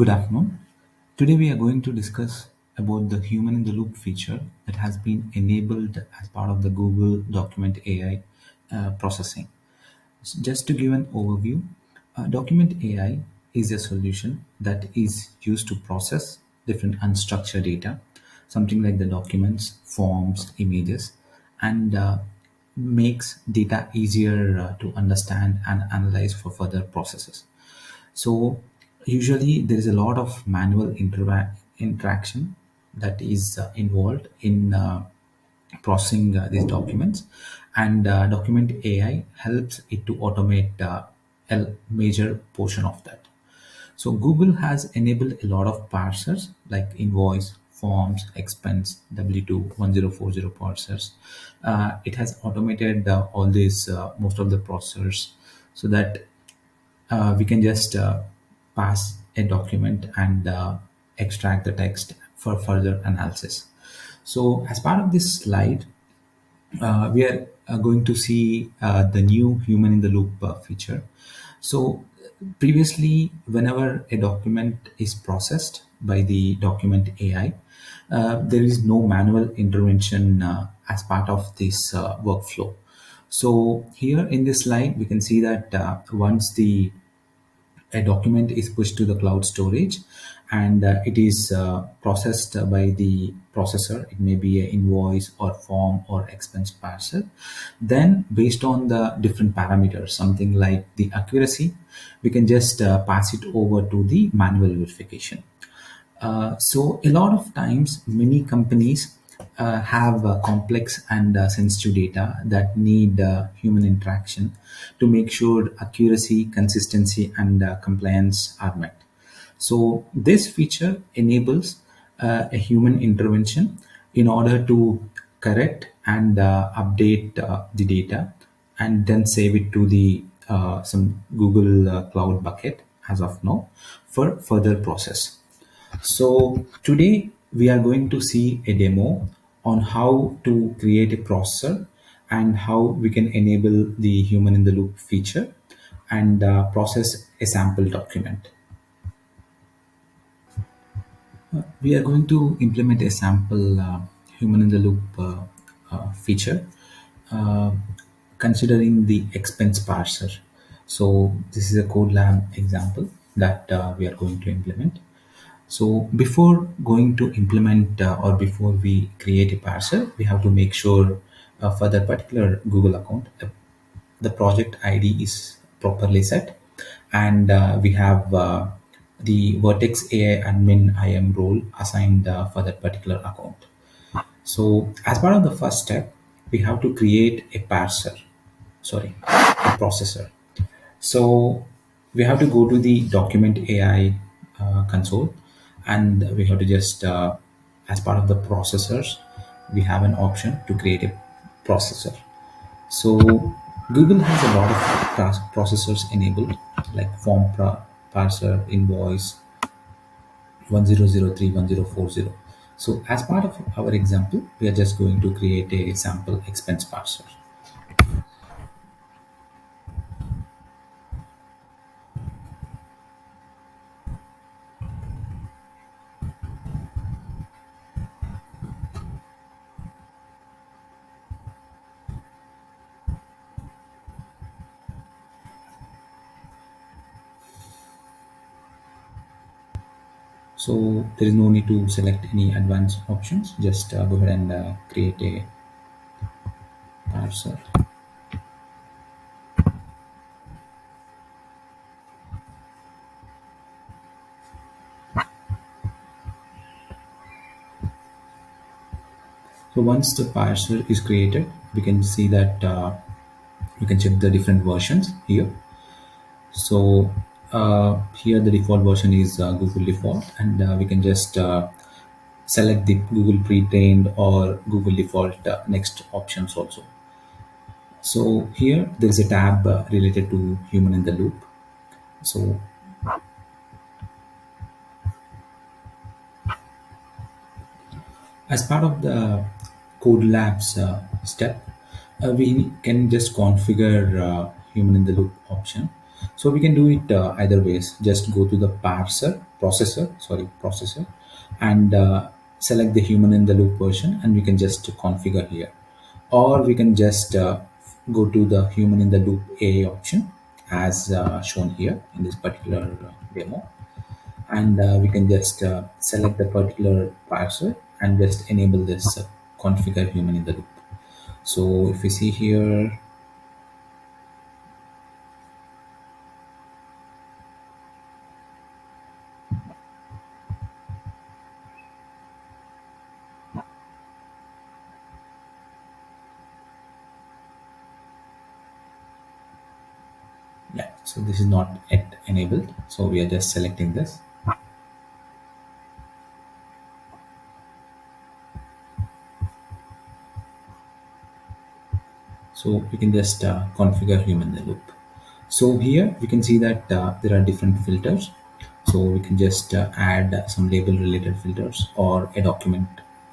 Good afternoon. Today we are going to discuss about the human in the loop feature that has been enabled as part of the Google Document AI uh, processing. So just to give an overview, uh, Document AI is a solution that is used to process different unstructured data, something like the documents, forms, images, and uh, makes data easier uh, to understand and analyze for further processes. So usually there is a lot of manual intera- interaction that is uh, involved in uh, processing uh, these documents. And uh, document ai helps it to automate uh, a major portion of that. So google has enabled a lot of parsers like invoice forms expense w2 1040 parsers. Uh, it has automated all these most of the processors so that we can just pass a document and uh, extract the text for further analysis. So as part of this slide, uh, we are uh, going to see uh, the new human in the loop uh, feature. So previously, whenever a document is processed by the document AI, there is no manual intervention as part of this workflow. So here in this slide, we can see that uh, once the a document is pushed to the cloud storage and uh, it is uh, processed by the processor. It may be an invoice or form or expense parser. Then based on the different parameters something like the accuracy we can just uh, pass it over to the manual verification. Uh, so a lot of times many companies uh, have uh, complex and uh, sensitive data that need uh, human interaction to make sure accuracy, consistency, and uh, compliance are met. So this feature enables uh, a human intervention in order to correct and update the data and then save it to the some Google Cloud bucket as of now for further process. So today we are going to see a demo on how to create a processor and how we can enable the human in the loop feature and uh, process a sample document. Uh, we are going to implement a sample uh, human in the loop uh, uh, feature uh, considering the expense parser. So this is a code lab example that we are going to implement. So before going to implement uh, or before we create a parser, we have to make sure uh, for that particular Google account, uh, the project ID is properly set and uh, we have uh, the Vertex AI admin IM role assigned uh, for that particular account. So as part of the first step, we have to create a parser, sorry, a processor. So we have to go to the document AI uh, console and we have to just, uh, as part of the processors, we have an option to create a processor. So Google has a lot of processors enabled like form parser, invoice, 1003, 1040. So as part of our example, we are just going to create a sample expense parser. So there is no need to select any advanced options. Just uh, go ahead and uh, create a parser. So once the parser is created, we can see that uh, can check the different versions here. So uh, here the default version is uh, Google default, and uh, we can just uh, select the Google pre-trained or Google default uh, next options also. So here there is a tab uh, related to human in the loop. So as part of the code labs step, we can just configure human in the loop option. So we can do it uh, either ways. Just go to the parser processor, sorry, processor, and uh, select the human in the loop version, and we can just configure here, or we can just uh, go to the human in the loop a option as uh, shown here in this particular uh, demo, and uh, we can just select the particular parser and just enable this configure human in the loop. So if we see here, so this is not yet enabled. So we are just selecting this. So we can just uh, configure human in the loop. So here we can see that uh, there are different filters. So we can just uh, add some label related filters or a document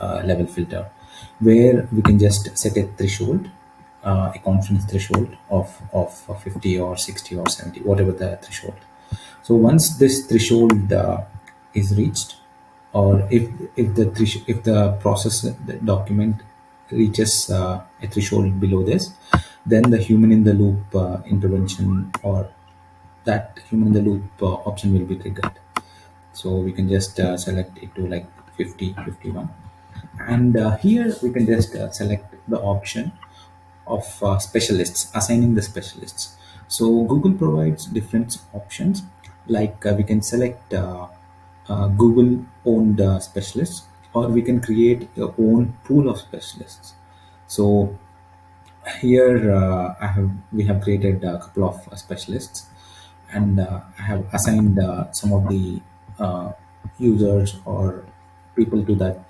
uh, level filter where we can just set a threshold uh, a confidence threshold of, of 50 or 60 or 70, whatever the threshold. So once this threshold uh, is reached, or if if the if the process the document reaches uh, a threshold below this, then the human in the loop uh, intervention or that human in the loop uh, option will be triggered. So we can just uh, select it to like 50, 51. And here we can just select the option of uh, specialists, assigning the specialists. So Google provides different options, like uh, we can select uh, uh Google owned uh, specialists, or we can create your own pool of specialists. So here I have we have created a couple of specialists, and I have assigned some of the users or people to that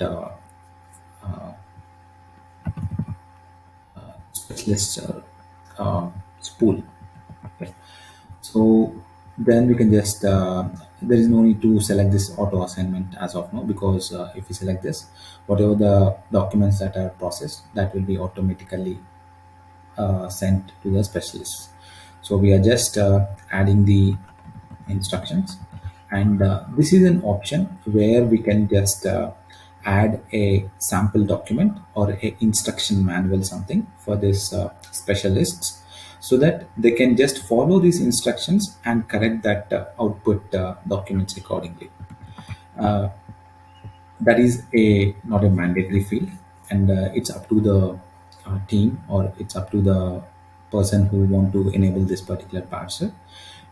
specialist uh, uh, spool. Okay. So then we can just uh, there is no need to select this auto assignment as of now because uh, if we select this whatever the documents that are processed that will be automatically uh, sent to the specialist so we are just uh, adding the instructions and this is an option where we can just add a sample document or a instruction manual something for this uh, specialists so that they can just follow these instructions and correct that uh, output uh, documents accordingly. Uh, that is a not a mandatory field and uh, it's up to the uh, team or it's up to the person who want to enable this particular parser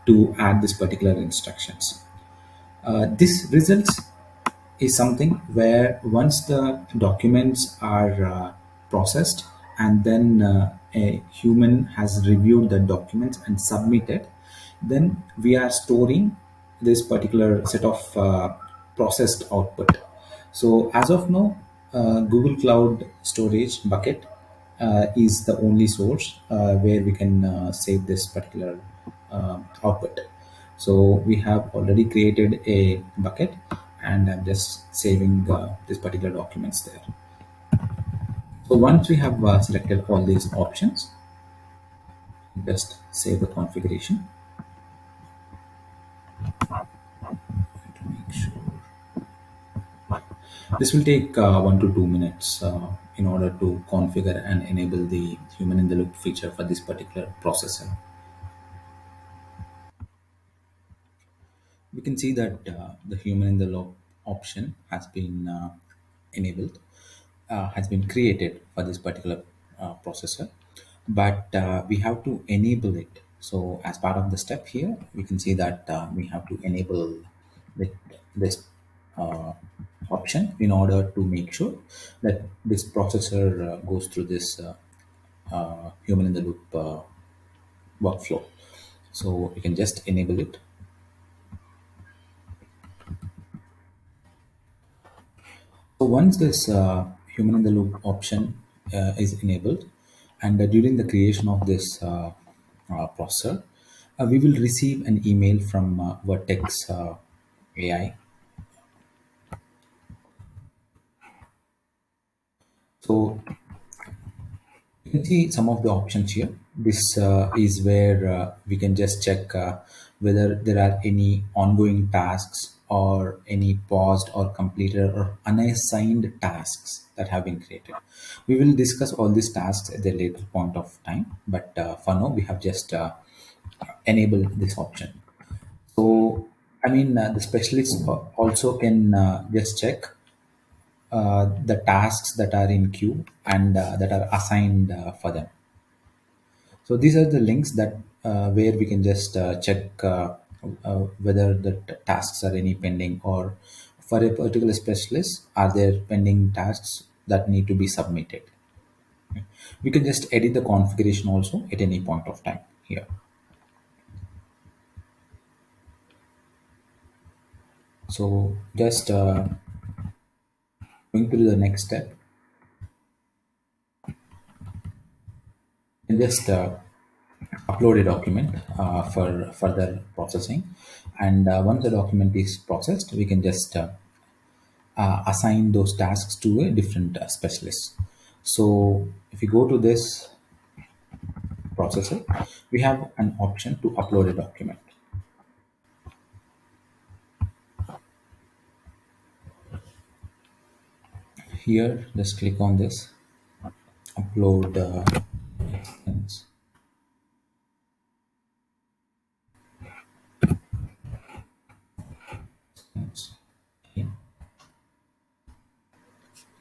to add this particular instructions. This results is something where once the documents are uh, processed and then uh, a human has reviewed the documents and submitted, then we are storing this particular set of uh, processed output. So as of now, uh, Google Cloud Storage bucket uh, is the only source uh, where we can save this particular output. So we have already created a bucket and I'm just saving uh, this particular documents there. So once we have uh, selected all these options, just save the configuration. Sure. This will take uh, one to two minutes uh, in order to configure and enable the human in the loop feature for this particular processor. We can see that uh, the human in the loop option has been uh, enabled, uh, has been created for this particular uh, processor, but uh, we have to enable it. So as part of the step here, we can see that uh, we have to enable this option in order to make sure that this processor goes through this human in the loop workflow. So we can just enable it So once this uh, human in the loop option uh, is enabled and uh, during the creation of this uh, uh, processor, uh, we will receive an email from Vertex AI. So you can see some of the options here. This is where we can just check whether there are any ongoing tasks or any paused or completed or unassigned tasks that have been created. We will discuss all these tasks at a later point of time, but uh, for now we have just uh, enabled this option. So, I mean, uh, the specialists also can uh, just check uh, the tasks that are in queue and uh, that are assigned for them. So these are the links that where we can just check uh, whether the t- tasks are any pending or for a particular specialist, are there pending tasks that need to be submitted. We can just edit the configuration also at any point of time here. So just uh, going to the next step and just uh, upload a document uh, for further processing. And uh, once the document is processed we can just uh, uh, assign those tasks to a different uh, specialist. So if you go to this processor we have an option to upload a document. Here just click on this. Upload uh, expense. Expense. Here.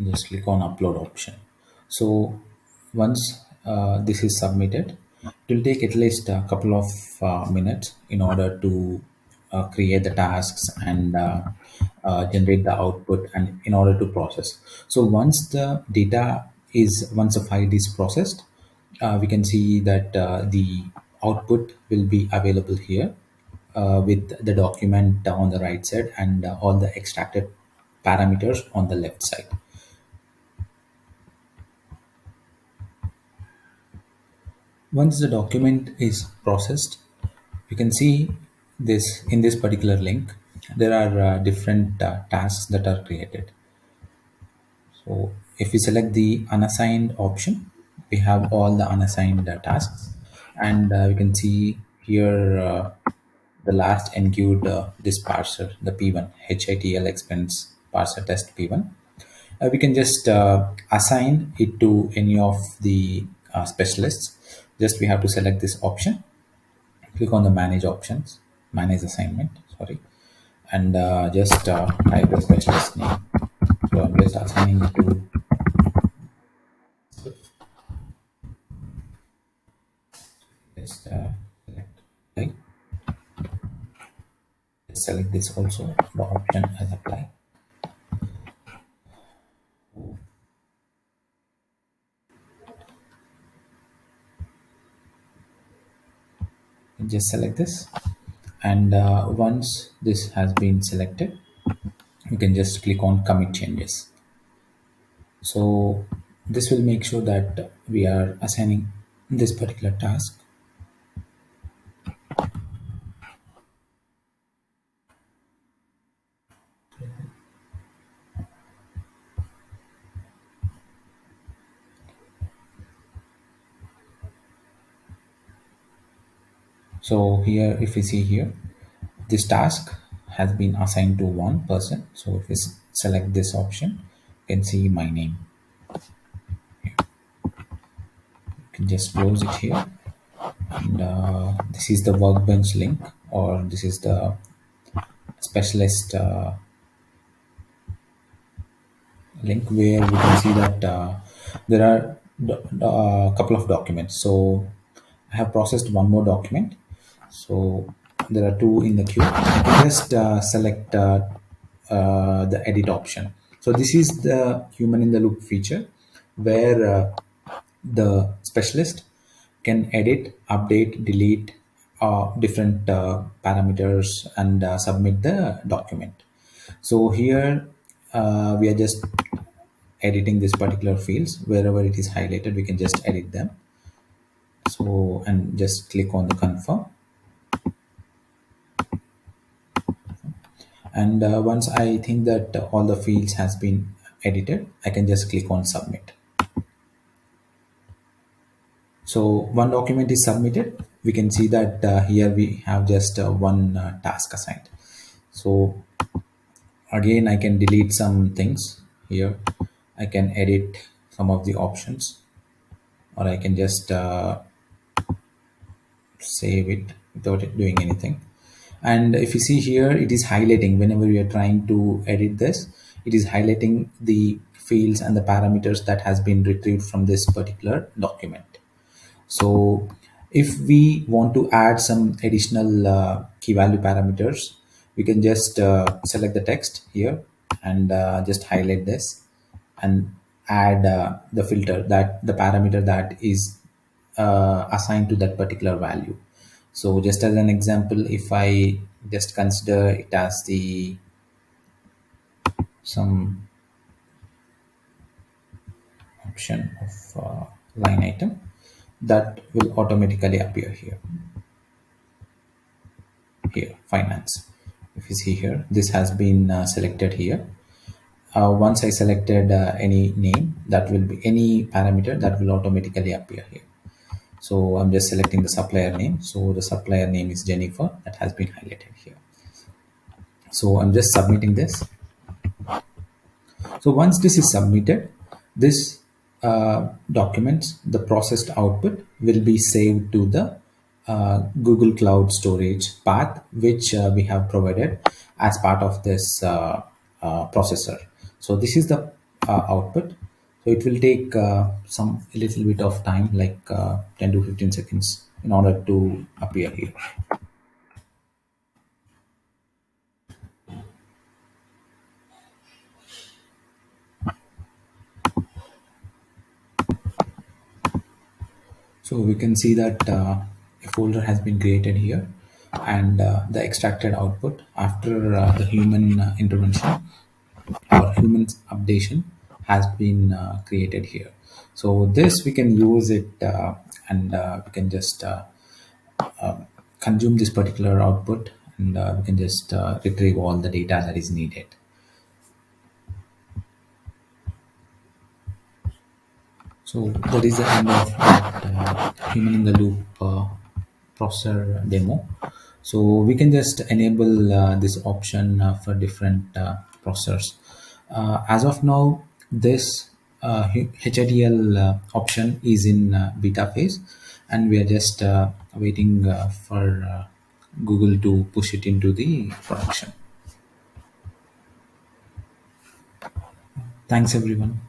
just on upload option. So once uh, this is submitted it will take at least a couple of uh, minutes in order to uh, create the tasks and uh, uh, generate the output and in order to process. So once the data is once the file is processed uh, we can see that the output will be available here with the document on the right side and all the extracted parameters on the left side Once the document is processed, you can see this in this particular link. There are uh, different uh, tasks that are created. So if we select the unassigned option, we have all the unassigned uh, tasks, and uh, can see here uh, the last enqueued uh, this parser, the P1 HITL expense parser test P1 uh, we can just assign it to any of the specialists just we have to select this option. Click on the manage options manage assignment sorry. And uh, just uh, type the specialist name. So i'm just assigning it to just uh, select select this also the option as apply just select this. And uh, once this has been selected you can just click on commit changes. So this will make sure that we are assigning this particular task so here if we see here this task has been assigned to one person. So if we select this option you can see my name. You can just close it here. And uh, this is the workbench link or this is the specialist uh, link where we can see that uh, there are a couple of documents. So i have processed one more document so there are two in the queue. Just uh, select uh, uh, the edit option. So this is the human in the loop feature where uh, the specialist can edit update delete uh, different uh, parameters and submit the document. So here we are just editing this particular fields. Wherever it is highlighted we can just edit them. So and just click on the confirm and uh, once i think that all the fields has been edited i can just click on submit. So one document is submitted. We can see that uh, here we have just uh, one uh, task assigned. So again I can delete some things here. I can edit some of the options. Or I can just uh, save it without it doing anything and if you see here it is highlighting whenever we are trying to edit this it is highlighting the fields and the parameters that has been retrieved from this particular document. So if we want to add some additional uh, key value parameters we can just uh, select the text here and uh, just highlight this and add uh, the filter that the parameter that is uh, assigned to that particular value so just as an example if i just consider it as the some option of uh, line item that will automatically appear here. Here finance. If you see here this has been uh, selected here. Uh, once I selected uh, any name that will be any parameter that will automatically appear here so I'm just selecting the supplier name so the supplier name is Jennifer that has been highlighted here so I'm just submitting this so once this is submitted this uh, documents the processed output will be saved to the uh, Google Cloud Storage path, which uh, we have provided as part of this uh, uh, processor. So this is the uh, output. So it will take some a little bit of time, like 10 to 15 seconds, in order to appear here. So we can see that uh, a folder has been created here and uh, the extracted output after uh, the human uh, intervention or human updation has been uh, created here. So this we can use it uh, and we can just consume this particular output and we can just retrieve all the data that is needed. So that is the end of uh, human in the loop uh, processor demo. So we can just enable uh, this option uh, for different uh, processors. Uh, as of now, this uh, HITL uh, option is in uh, beta phase and we are just waiting for Google to push it into the production. Thanks everyone.